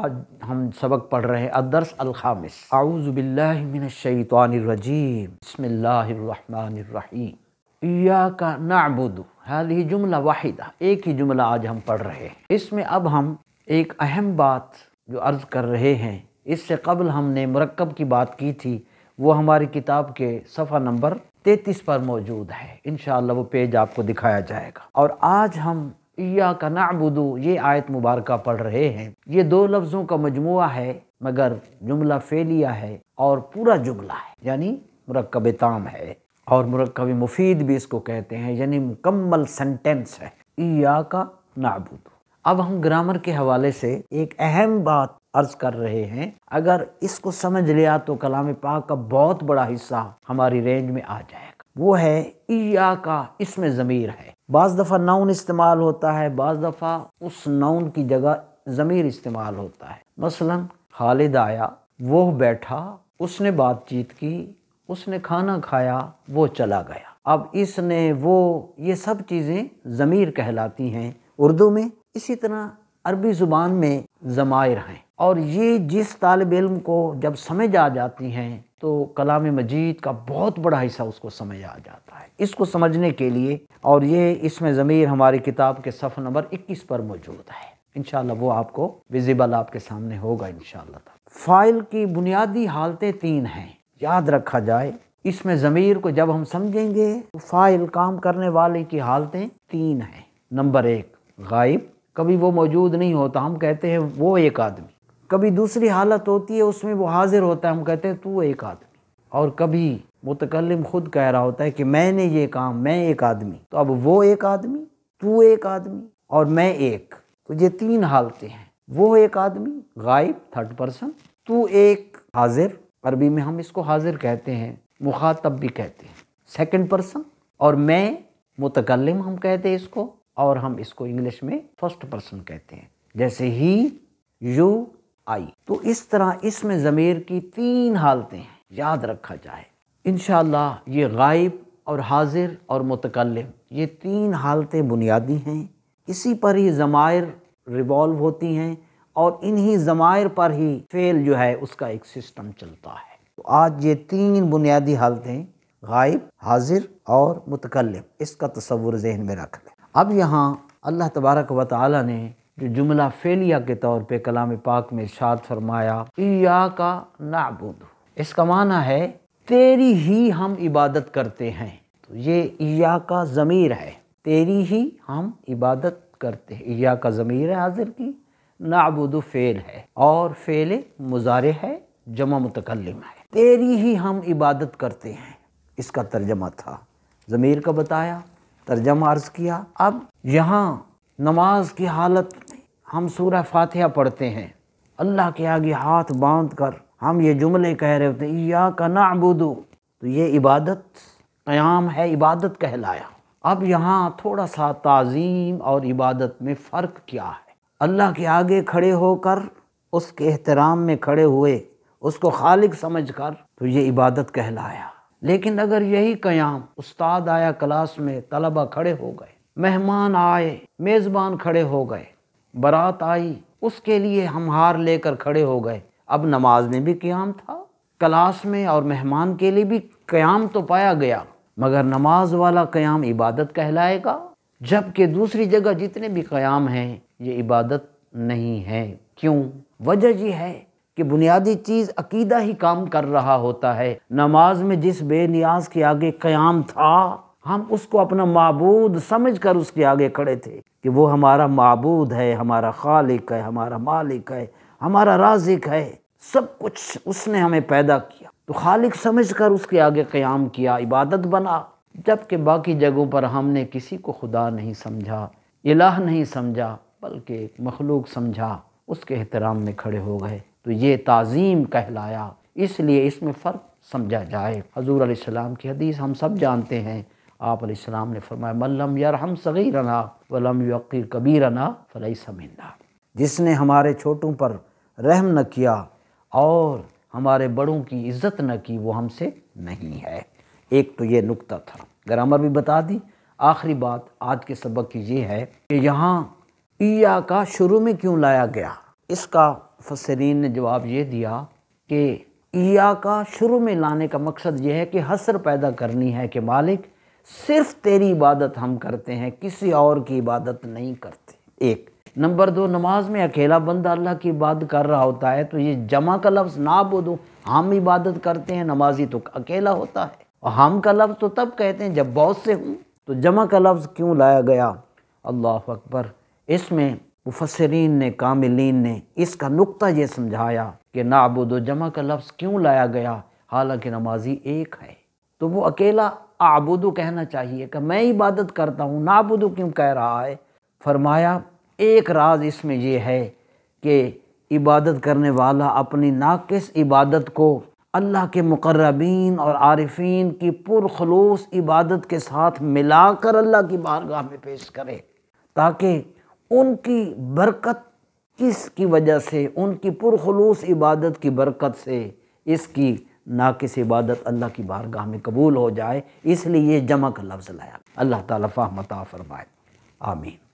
आज हम सबक पढ़ रहे हैं अदरस अलखामिस। आउज़बिल्लिमिनशैतानिर्रजीम बसमीम का नाबुद। हाली जुमला वाहिदा। एक ही जुमला आज हम पढ़ रहे हैं। इसमें अब हम एक अहम बात जो अर्ज़ कर रहे हैं, इससे कबल हमने मरकब की बात की थी, वो हमारी किताब के सफ़ा नंबर तैतीस पर मौजूद है। इन वो पेज आपको दिखाया जाएगा। और आज हम या का नाबुदू, ये आयत मुबारक पढ़ रहे हैं। ये दो लफ्ज़ों का मजमु है, मगर जुमला फेलिया है और पूरा जुमला है, यानी मरकब ताम है। और मरकब मुफीद भी इसको कहते हैं, यानी मुकम्मल सेंटेंस है। ईया का नाबुदू। अब हम ग्रामर के हवाले से एक अहम बात अर्ज़ कर रहे हैं। अगर इसको समझ लिया तो कलाम पाक का बहुत बड़ा हिस्सा हमारी रेंज में आ जाएगा। वो है ईया का, इसमें ज़मीर है। बाज़ दफ़ा नाउन इस्तेमाल होता है, बाज़ दफ़ा उस नाउन की जगह ज़मीर इस्तेमाल होता है। मसलन, खालिद आया, वो बैठा, उसने बातचीत की, उसने खाना खाया, वो चला गया। अब इसने वो, ये सब चीज़ें ज़मीर कहलाती हैं। उर्दू में इसी तरह अरबी ज़ुबान में ज़मायर हैं। और ये जिस तालब इल्म को जब समझ आ जाती हैं तो कलाम मजीद का बहुत बड़ा हिस्सा उसको समझ आ जाता है। इसको समझने के लिए, और ये इसमें ज़मीर हमारी किताब के सफ़ नंबर 21 पर मौजूद है। इन वो आपको विजिबल आपके सामने होगा इन फ़ाइल की बुनियादी हालतें तीन हैं। याद रखा जाए, इसमें ज़मीर को जब हम समझेंगे तो फ़ाइल काम करने वाले की हालतें तीन हैं। नंबर एक, गायब। कभी वो मौजूद नहीं होता, हम कहते हैं वो एक आदमी। कभी दूसरी हालत होती है, उसमें वो हाजिर होता है। हम कहते हैं, तू एक आदमी। और कभी मुतकलम खुद कह रहा होता है कि, मैंने ये काम, मैं एक आदमी। तो अब वो एक आदमी, तू एक आदमी और मैं एक। तो ये तीन हालतें हैं। वो एक आदमी, गायब थर्ड पर्सन तू एक हाजिर। अरबी में हम इसको हाजिर कहते हैं, मुखातब भी कहते हैं। सेकंड पर्सन और मैं मुतकलम हम कहते हैं इसको, और हम इसको इंग्लिश में फ़र्स्ट पर्सन कहते हैं। जैसे ही यू आई। तो इस तरह इसमें ज़मीर की तीन हालतें हैं याद रखा जाए। इन ये गायब और हाजिर और मुतकलम ये तीन हालतें बुनियादी हैं। इसी पर ही ज़मायर रिवॉल्व होती हैं और इन्हीं ज़मायर पर ही फेल जो है उसका एक सिस्टम चलता है। तो आज ये तीन बुनियादी हालतें, गायब, हाजिर और मुतकलम इसका तस्वुर जहन में रख लें। अब यहाँ अल्लाह तबारक व ताली ने जो जुमला फेलिया के तौर पे कलाम पाक में इर्शाद फरमाया का नाबुद। इसका माना है, तेरी ही हम इबादत करते हैं। तो ये ईया का ज़मीर है। तेरी ही हम इबादत करते हैं। ईया का ज़मीर है हाजिर की, नाबुद फ़ेल है। और फ़ेल मुजारे है, जमा मुतकलम है। तेरी ही हम इबादत करते हैं। इसका तर्जमा था। ज़मीर का बताया, तर्जमा अर्ज़ किया, अब यहाँ नमाज़ की हालत हम सूरह फातिहा पढ़ते हैं। अल्लाह के आगे हाथ बाँध कर हम ये जुमले कह रहे होते हैं या का नाबूदू। तो ये इबादत, क़याम है, इबादत कहलाया। अब यहाँ थोड़ा सा ताज़ीम और इबादत में फ़र्क क्या है? अल्लाह के आगे खड़े होकर, उसके एहतराम में खड़े हुए, उसको खालिक समझ कर तो ये इबादत कहलाया। लेकिन अगर यही क़याम उस्ताद आया क्लास में, तलबा खड़े हो गए, मेहमान आए, मेज़बान खड़े हो गए बारात आई, उसके लिए हम हार लेकर खड़े हो गए। अब नमाज़ में भी क्याम था, क्लास में और मेहमान के लिए भी क्याम तो पाया गया, मगर नमाज़ वाला क़याम इबादत कहलाएगा, जबकि दूसरी जगह जितने भी क्याम हैं, ये इबादत नहीं है। क्यों? वजह यह है कि बुनियादी चीज़ अकीदा ही काम कर रहा होता है। नमाज़ में जिस बेनियाज के आगे क्याम था हम उसको अपना मबूद समझ कर उसके आगे खड़े थे कि वो हमारा मबूद है, हमारा खालिक है, हमारा मालिक है, हमारा राजिक है। सब कुछ उसने हमें पैदा किया। तो खालिक समझ कर उसके आगे क़्याम किया, इबादत बना। जबकि बाकी जगहों पर हमने किसी को खुदा नहीं समझा, इलाह नहीं समझा, बल्कि मखलूक समझा, उसके एहतराम में खड़े हो गए। तो ये ताज़ीम कहलाया। इसलिए इसमें फ़र्क समझा जाए। हजूर सलाम की हदीस हम सब जानते हैं। आप सलाम ने फरमाया मल्लम यार हम सगीरना वलम यकीर कबीरना फ़लई समिन्ना जिसने हमारे छोटों पर रहम न किया और हमारे बड़ों की इज़्ज़त न की, वो हमसे नहीं है। एक तो ये नुक्ता था। ग्रामर भी बता दी, आखिरी बात आज के सबक की ये है कि यहाँ ईया का शुरू में क्यों लाया गया? इसका फसरीन ने जवाब ये दिया कि ईया का शुरू में लाने का मकसद ये है कि हसर पैदा करनी है कि मालिक सिर्फ़ तेरी इबादत हम करते हैं, किसी और की इबादत नहीं करते। एक, नंबर दो, नमाज़ में अकेला बंदा अल्लाह की इबादत कर रहा होता है तो ये जमा का लफ्ज़ ना बोलो। हम इबादत करते हैं, नमाजी तो अकेला होता है। और हम का लफ्ज़ तो तब कहते हैं जब बहुत से हूँ। तो जमा का लफ्ज़ क्यों लाया गया? अल्लाह अकबर। इसमें मुफसरीन ने, कामिलीन ने इसका नुक्ता ये समझाया कि नाबुद जमा का लफ्ज़ क्यों लाया गया? हालाँकि नमाजी एक है तो वो अकेला आबुदू कहना चाहिए कि मैं इबादत करता हूँ, नाबुदू क्यों कह रहा है? फरमाया, एक राज इसमें यह है कि इबादत करने वाला अपनी नाकिस इबादत को अल्लाह के मुकर्रबीन और आरिफीन की पुरखलूस इबादत के साथ मिलाकर अल्लाह की बारगाह में पेश करे, ताकि उनकी बरकत किस की वजह से, उनकी पुरखलूस इबादत की बरकत से इसकी नाकिस इबादत, अल्लाह की बारगाह में कबूल हो जाए, इसलिए जमा का लफ्ज़ लाया। अल्लाह ताला फ़ाहमता फरमाए। आमीन।